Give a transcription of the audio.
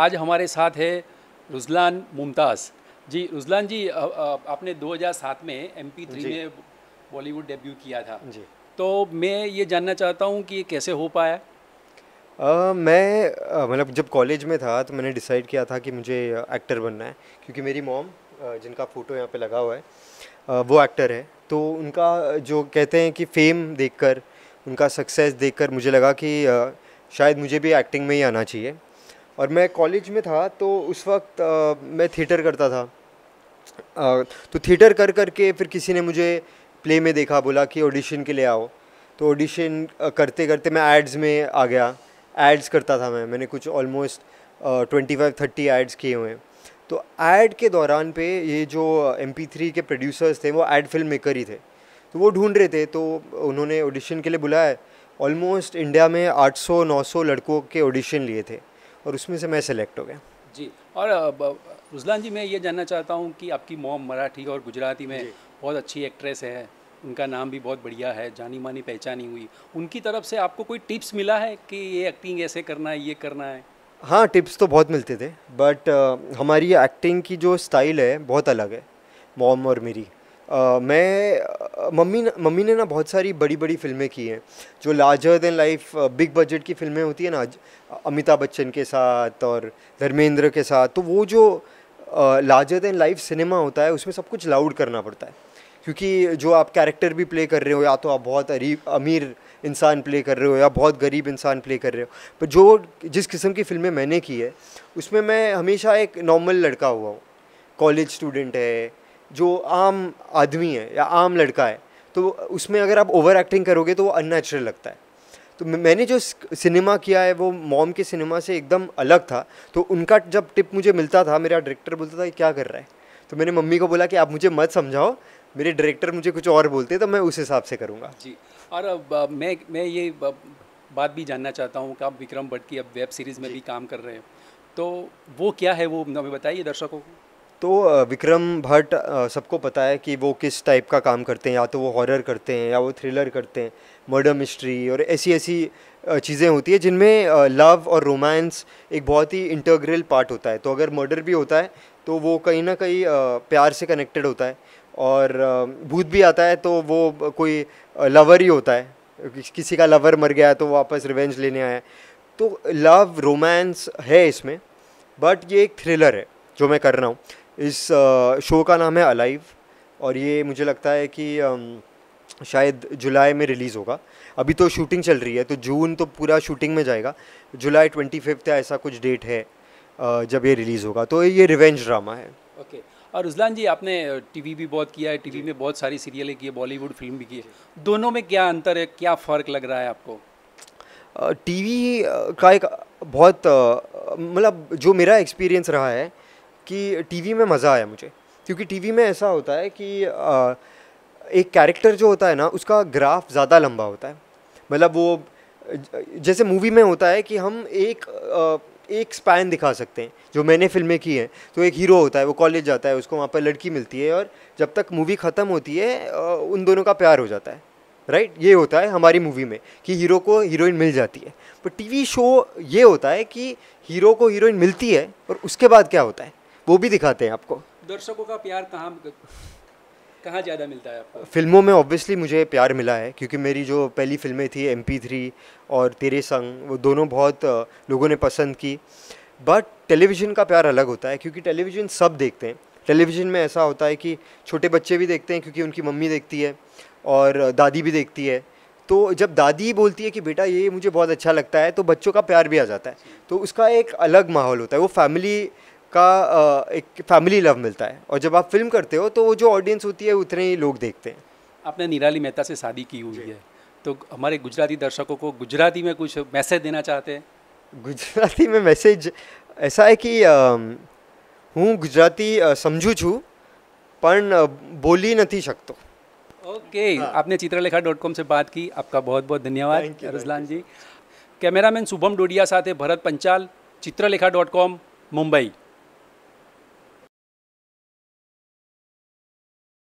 आज हमारे साथ है रुजलान मुमताज़। जी रुजलान जी अ, अ, आपने 2007 में एम पी थ्री में बॉलीवुड डेब्यू किया था। जी। तो मैं ये जानना चाहता हूँ कि ये कैसे हो पाया? अ, मैं मतलब जब कॉलेज में था तो मैंने डिसाइड किया था कि मुझे एक्टर बनना है क्योंकि मेरी मॉम जिनका फ़ोटो यहाँ पे लगा हुआ है वो एक्टर है। तो उनका जो कहते हैं कि फेम देखकर उनका सक्सेस देखकर मुझे लगा कि शायद मुझे भी एक्टिंग में ही आना चाहिए। और मैं कॉलेज में था तो उस वक्त अ, मैं थिएटर करता था। अ, तो थिएटर कर कर के फिर किसी ने मुझे प्ले में देखा बोला कि ऑडिशन के लिए आओ। तो ऑडिशन करते करते मैं एड्स में आ गया। एड्स करता था मैं मैंने कुछ almost twenty five thirty ads किए हुए। हैं तो एड के दौरान पे ये जो एम पी थ्री के प्रोड्यूसर्स थे वो एड फ़िल्म मेकर ही थे। तो वो ढूंढ रहे थे तो उन्होंने ऑडिशन के लिए बुलाया। ऑलमोस्ट इंडिया में 800-900 लड़कों के ऑडिशन लिए थे। और उसमें से मैं सेलेक्ट हो गया। जी और रुजलान जी मैं ये जानना चाहता हूँ कि आपकी मॉम मराठी और गुजराती में बहुत अच्छी एक्ट्रेस है। उनका नाम भी बहुत बढ़िया है जानी मानी पहचानी हुई। उनकी तरफ़ से आपको कोई टिप्स मिला है कि ये एक्टिंग ऐसे करना है ये करना है? हाँ टिप्स तो बहुत मिलते थे बट हमारी एक्टिंग की जो स्टाइल है बहुत अलग है मॉम और मेरी। मैं मम्मी न- मम्मी ने ना बहुत सारी बड़ी बड़ी फ़िल्में की हैं, जो larger than life big budget की फ़िल्में होती है ना अमिताभ बच्चन के साथ और धर्मेंद्र के साथ तो वो जो लार्जर देन लाइफ सिनेमा होता है, उसमें सब कुछ लाउड करना पड़ता है। क्योंकि जो आप कैरेक्टर भी प्ले कर रहे हो, या तो आप बहुत अरीब अमीर इंसान प्ले कर रहे हो, या बहुत गरीब इंसान प्ले कर रहे हो, पर जो, जिस किस्म की फ़िल्में मैंने की है, उसमें मैं हमेशा एक नॉर्मल लड़का हुआ हूँ। कॉलेज स्टूडेंट है जो आम आदमी है या आम लड़का है तो उसमें अगर आप ओवर एक्टिंग करोगे तो वो अननेचुरल लगता है। तो मैंने जो सिनेमा किया है वो मॉम के सिनेमा से एकदम अलग था। तो उनका जब टिप मुझे मिलता था मेरा डायरेक्टर बोलता था ये क्या कर रहा है? तो मैंने मम्मी को बोला कि आप मुझे मत समझाओ मेरे डायरेक्टर मुझे कुछ और बोलते तो मैं उस हिसाब से करूँगा। जी और अब, मैं मैं ये बात भी जानना चाहता हूँ कि आप विक्रम भट्ट की अब वेब सीरीज़ में भी काम कर रहे हैं। तो वो क्या है वो हमें बताइए दर्शकों को। तो विक्रम भट्ट सबको पता है कि वो किस टाइप का काम करते हैं, या तो वो हॉरर करते हैं, या वो थ्रिलर करते हैं मर्डर मिस्ट्री और ऐसी ऐसी चीज़ें होती है जिनमें लव और रोमांस एक बहुत ही इंटरग्रल पार्ट होता है। तो अगर मर्डर भी होता है तो वो कहीं ना कहीं प्यार से कनेक्टेड होता है और भूत भी आता है तो वो कोई लवर ही होता है। किसी का लवर मर गया तो वापस रिवेंज लेने आया तो लव रोमांस है इसमें बट ये एक थ्रिलर है, जो मैं कर रहा हूँ। इस शो का नाम है अलाइव और ये मुझे लगता है कि शायद जुलाई में रिलीज़ होगा। अभी तो शूटिंग चल रही है तो जून तो पूरा शूटिंग में जाएगा। जुलाई ट्वेंटी फिफ्थ या ऐसा कुछ डेट है जब ये रिलीज़ होगा। तो ये रिवेंज ड्रामा है। ओके। okay. और रुजलान जी आपने टीवी भी बहुत किया है टीवी में बहुत सारी सीरियलें की है बॉलीवुड फ़िल्म भी की है। दोनों में क्या अंतर है क्या फ़र्क लग रहा है आपको? टीवी का एक बहुत मतलब जो मेरा एक्सपीरियंस रहा है कि टीवी में मज़ा आया मुझे। क्योंकि टीवी में ऐसा होता है कि अ, एक कैरेक्टर जो होता है ना उसका ग्राफ ज़्यादा लंबा होता है। मतलब वो जैसे मूवी में होता है कि हम एक अ, एक स्पैन दिखा सकते हैं जो मैंने फ़िल्में की हैं। तो एक हीरो होता है वो कॉलेज जाता है उसको वहाँ पर लड़की मिलती है और जब तक मूवी ख़त्म होती है उन दोनों का प्यार हो जाता है। राइट ये होता है हमारी मूवी में कि हीरो को हीरोइन मिल जाती है। पर टीवी शो ये होता है कि हीरो को हीरोइन मिलती है और उसके बाद क्या होता है? वो भी दिखाते हैं आपको। दर्शकों का प्यार कहाँ कहाँ ज़्यादा मिलता है आपको? फ़िल्मों में ऑब्वियसली मुझे प्यार मिला है क्योंकि मेरी जो पहली फ़िल्में थी एम थ्री और तेरे संग वो दोनों बहुत लोगों ने पसंद की। बट टेलीविज़न का प्यार अलग होता है क्योंकि टेलीविज़न सब देखते हैं। टेलीविज़न में ऐसा होता है कि छोटे बच्चे भी देखते हैं क्योंकि उनकी मम्मी देखती है और दादी भी देखती है। तो जब दादी बोलती है कि बेटा ये मुझे बहुत अच्छा लगता है तो बच्चों का प्यार भी आ जाता है। तो उसका एक अलग माहौल होता है। वो फैमिली का अ, एक फैमिली लव मिलता है और जब आप फिल्म करते हो तो वो जो ऑडियंस होती है उतने ही लोग देखते हैं आपने निराली मेहता से शादी की हुई है तो हमारे गुजराती दर्शकों को गुजराती में कुछ मैसेज देना चाहते हैं ગુજરાતી में मैसेज ऐसा है कि अम, હું ગુજરાતી અ, સમજુ છું પણ અ, બોલી નથી શકતો ओके आपने चित्रलेखा डॉट कॉम से बात की आपका बहुत बहुत धन्यवाद Thank you, Rajlan ji cameraman Shubham Dodiya साथ भरत पंचाल चित्रलेखा डॉट कॉम मुंबई